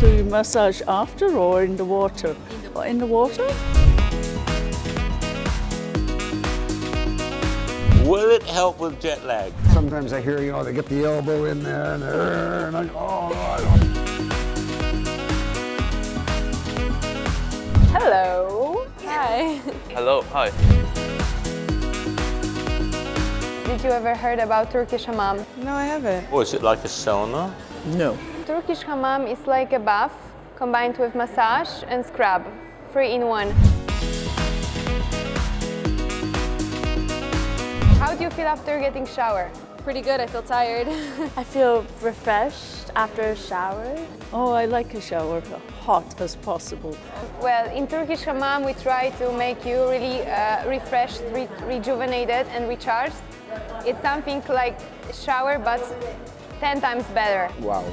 So you massage after or in the water? Or in the water? Will it help with jet lag? Sometimes I hear, you know, they get the elbow in there and, uh, and I go, oh, God. Hello. Hi. Hello, hi. Did you ever heard about Turkish hammam? No, I haven't. Or is it like a sauna? No. Turkish hammam is like a bath combined with massage and scrub, three in one. How do you feel after getting shower? Pretty good, I feel tired. I feel refreshed after a shower. Oh, I like a shower hot as possible. Well, in Turkish hammam, we try to make you really uh, refreshed, re rejuvenated, and recharged. It's something like shower, but 10 times better. Wow.